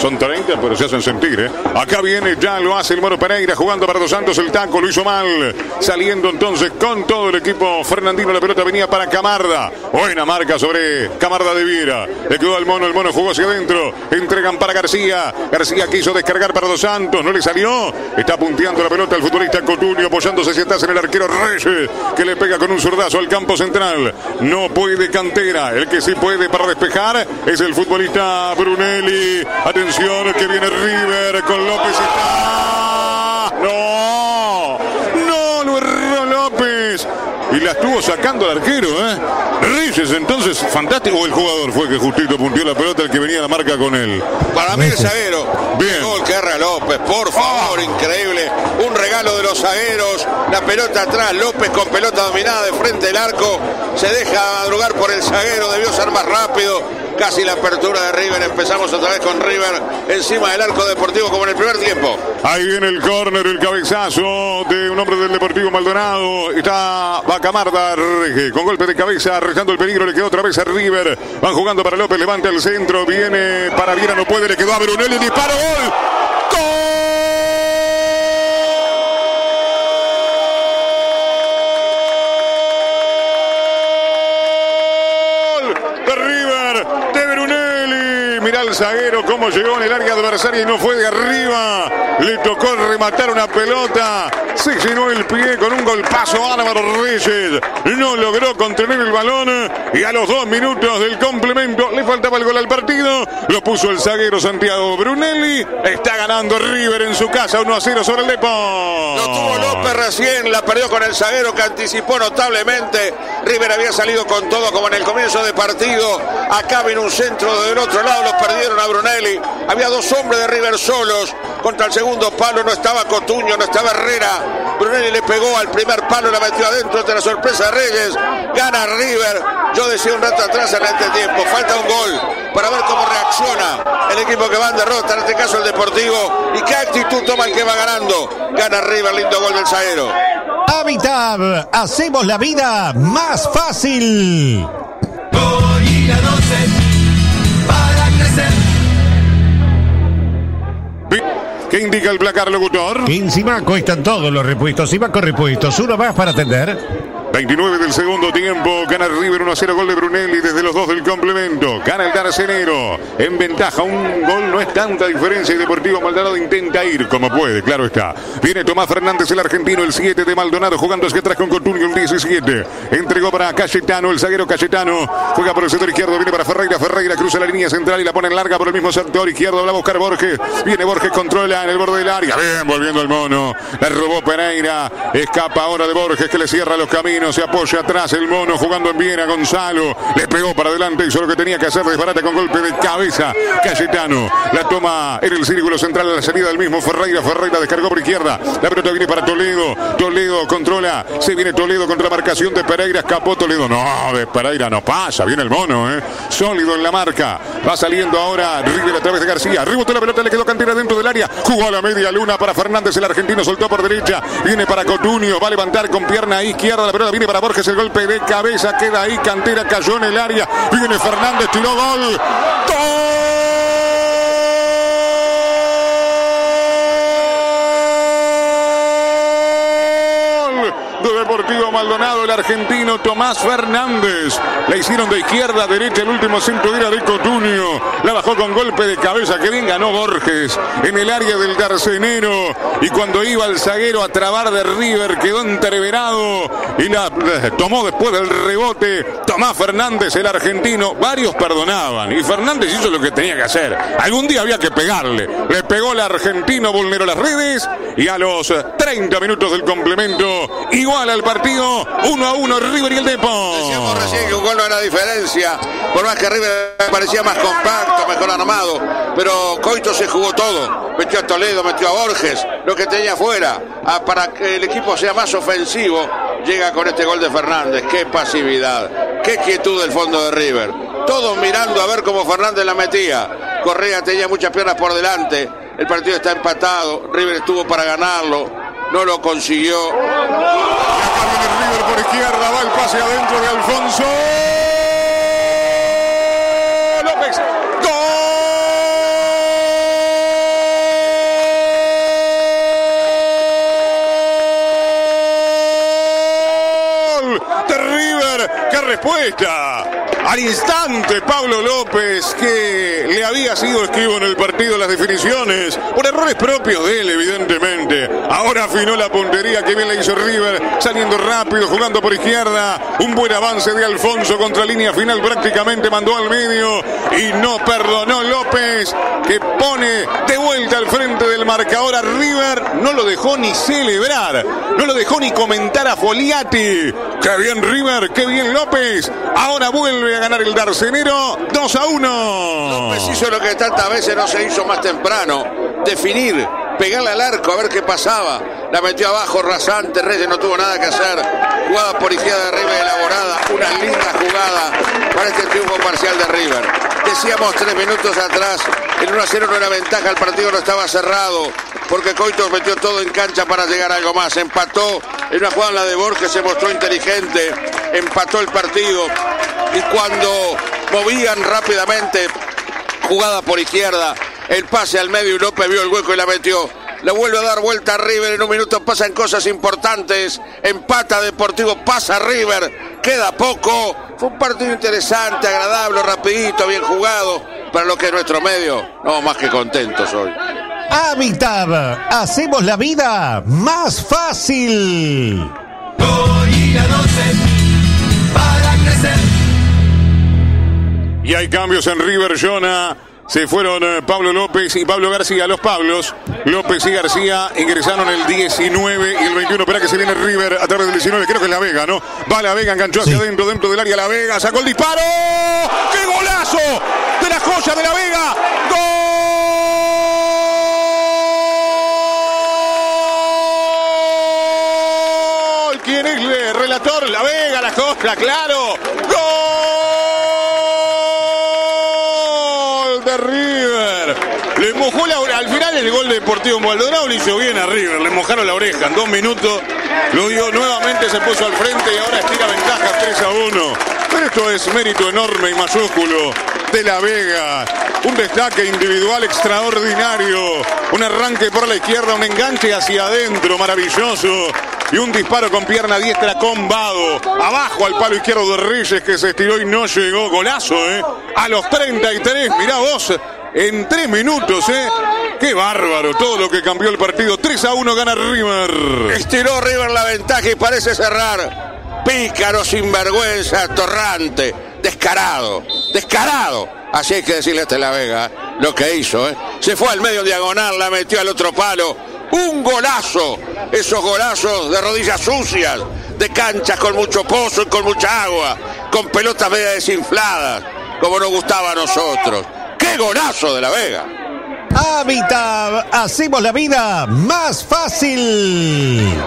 Son 30, pero se hacen sentir, ¿eh? Acá viene, ya lo hace el Moro Pereira jugando para Dos Santos. El taco lo hizo mal. Saliendo entonces con todo el equipo Fernandino. La pelota venía para Camarda. Buena marca sobre Camarda de Viera. Le quedó al mono. El mono jugó hacia adentro. Entregan para García. García quiso descargar para Dos Santos. No le salió. Está punteando la pelota el futbolista Cotunio apoyándose hacia atrás en el arquero Reyes que le pega con un zurdazo al campo central. No puede cantera. El que sí puede para despejar es el futbolista Brunelli. Atención que viene River con López. No, no, lo erró López. Y la estuvo sacando el arquero, ¿eh? Reyes, entonces, fantástico. el jugador fue que justito puntió la pelota, el que venía a la marca con él. Para mí el zaguero. Bien. Gol que erra López, por favor, increíble. Un regalo de los zagueros. La pelota atrás, López con pelota dominada de frente del arco. Se deja madrugar por el zaguero, debió ser más rápido casi la apertura de River. Empezamos otra vez con River encima del arco deportivo como en el primer tiempo. Ahí viene el córner, el cabezazo de un hombre del Deportivo Maldonado. Está Bacamarda con golpe de cabeza, rezando el peligro. Le quedó otra vez a River. Van jugando para López, levanta el centro. Viene para Viera, no puede, le quedó a Brunelli. Disparo, gol. El zaguero cómo llegó en el área adversaria y no fue de arriba. Le tocó rematar una pelota. Se llenó el pie con un golpazo Álvaro Reyes. No logró contener el balón y a los dos minutos del complemento le faltaba el gol al partido. Lo puso el zaguero Santiago Brunelli. Está ganando River en su casa 1 a 0 sobre el Depo. Lo tuvo López recién, la perdió con el zaguero que anticipó notablemente. River había salido con todo como en el comienzo de partido. Acá viene un centro del otro lado, los perdieron a Brunelli. Había dos hombres de River solos. Contra el segundo palo no estaba Cotuño, no estaba Herrera. Brunelli le pegó al primer palo, la metió adentro de la sorpresa de Reyes. Gana River. Yo decía un rato atrás en este tiempo, falta un gol para ver cómo reacciona el equipo que va en derrota, en este caso el Deportivo. Y qué actitud toma el que va ganando. Gana River, lindo gol del zaguero. Habitab, hacemos la vida más fácil. ¿Qué indica el placar locutor? En están todos los repuestos. Simaco repuestos. Uno más para atender. 29 del segundo tiempo. Gana River 1 a 0. Gol de Brunelli desde los dos del complemento. Gana el Darcenero. En ventaja. Un gol no es tanta diferencia. Y Deportivo Maldonado intenta ir como puede. Claro está. Viene Tomás Fernández, el argentino. El 7 de Maldonado jugando hacia atrás con Cotunio. El 17. Entregó para Cayetano. El zaguero Cayetano. Juega por el sector izquierdo. Viene para Ferreira. Ferreira cruza la línea central y la pone en larga por el mismo sector izquierdo. Va a buscar Borges. Viene Borges. Controla en el borde del área. Bien, volviendo el mono. La robó Pereira. Escapa ahora de Borges que le cierra los caminos se apoya atrás el mono jugando en bien a Gonzalo. Le pegó para adelante, hizo lo que tenía que hacer, desbarate con golpe de cabeza. Cayetano la toma en el círculo central a la salida del mismo Ferreira. Ferreira descargó por izquierda. La pelota viene para Toledo. Toledo controla. Se viene Toledo contra la marcación de Pereira. Escapó Toledo. No, de Pereira no pasa. Viene el mono, ¿eh? Sólido en la marca. Va saliendo ahora River a través de García. Rebotó la pelota, le quedó cantera dentro del área. Jugó a la media luna para Fernández. El argentino soltó por derecha. Viene para Cotunio. Va a levantar con pierna izquierda la pelota viene para Borges, el golpe de cabeza, queda ahí, Cantera cayó en el área, viene Fernández, tiró gol. ¡Gol! Maldonado, el argentino Tomás Fernández. La hicieron de izquierda a derecha, el último centro era de Cotunio. La bajó con golpe de cabeza, que bien ganó Borges en el área del Darcenero. Y cuando iba el zaguero a trabar de River, quedó entreverado y la eh, tomó después del rebote. Tomás Fernández, el argentino. Varios perdonaban y Fernández hizo lo que tenía que hacer. Algún día había que pegarle. Le pegó el argentino, vulneró las redes y a los 30 minutos del complemento, igual al partido, 1 a 1 River y el Depo. Decíamos recién que un gol no era diferencia, por más que River parecía más compacto, mejor armado, pero Coito se jugó todo, metió a Toledo, metió a Borges, lo que tenía fuera, ah, para que el equipo sea más ofensivo, llega con este gol de Fernández, qué pasividad, qué quietud del fondo de River, todos mirando a ver cómo Fernández la metía, Correa tenía muchas piernas por delante, el partido está empatado. River estuvo para ganarlo. No lo consiguió. Y acá viene River por izquierda. Va el pase adentro de Alfonso. López. ¡Gol! De River. ¡Qué respuesta! Al instante, Pablo López, que le había sido esquivo en el partido las definiciones, por errores propios de él, evidentemente. Ahora afinó la puntería que bien le hizo River, saliendo rápido, jugando por izquierda. Un buen avance de Alfonso contra línea final, prácticamente mandó al medio y no perdonó López, que pone de vuelta al frente del marcador a River. No lo dejó ni celebrar, no lo dejó ni comentar a Foliati. Qué bien River, qué bien López. Ahora vuelve a ganar el Darcenero 2 a 1. López hizo lo que tantas veces no se hizo más temprano. Definir, pegarle al arco a ver qué pasaba. La metió abajo rasante, Reyes no tuvo nada que hacer. Jugada por izquierda de River elaborada. Una linda jugada para este triunfo parcial de River. Decíamos tres minutos atrás, en 1 a 0 no era ventaja, el partido no estaba cerrado. Porque Coitos metió todo en cancha para llegar a algo más. Empató en una jugada en la de Borges, se mostró inteligente. Empató el partido. Y cuando movían rápidamente, jugada por izquierda, el pase al medio y López vio el hueco y la metió. Le vuelve a dar vuelta a River. En un minuto pasan cosas importantes. Empata Deportivo, pasa River. Queda poco. Fue un partido interesante, agradable, rapidito, bien jugado. Para lo que es nuestro medio, no más que contentos hoy. Habitab, hacemos la vida más fácil. para crecer. Y hay cambios en River, Jonah. Se fueron eh, Pablo López y Pablo García. Los Pablos, López y García ingresaron el 19 y el 21. Espera que se viene River a través del 19. Creo que es La Vega, ¿no? Va La Vega, enganchó hacia Sí. adentro, dentro del área La Vega. Sacó el disparo. ¡Qué golazo! De la joya de La Vega. La joya, claro. ¡Gol! de River. Le mojó la oreja. Al final el gol de Deportivo Maldonado le hizo bien a River. Le mojaron la oreja en dos minutos. Lo dio nuevamente, se puso al frente y ahora estira ventaja 3 a 1. Pero esto es mérito enorme y mayúsculo de La Vega. Un destaque individual extraordinario. Un arranque por la izquierda, un enganche hacia adentro maravilloso. Y un disparo con pierna diestra con Vado. Abajo al palo izquierdo de Reyes que se estiró y no llegó. Golazo, ¿eh? A los 33, mirá vos. En tres minutos, ¿eh? Qué bárbaro todo lo que cambió el partido. 3 a 1 gana River. Estiró River la ventaja y parece cerrar. Pícaro, sinvergüenza, torrante, descarado, descarado. Así hay que decirle a este La Vega lo que hizo. ¿eh? Se fue al medio diagonal, la metió al otro palo. Un golazo. Esos golazos de rodillas sucias, de canchas con mucho pozo y con mucha agua, con pelotas media desinfladas, como nos gustaba a nosotros. ¡Qué golazo de La Vega! Habitab, hacemos la vida más fácil.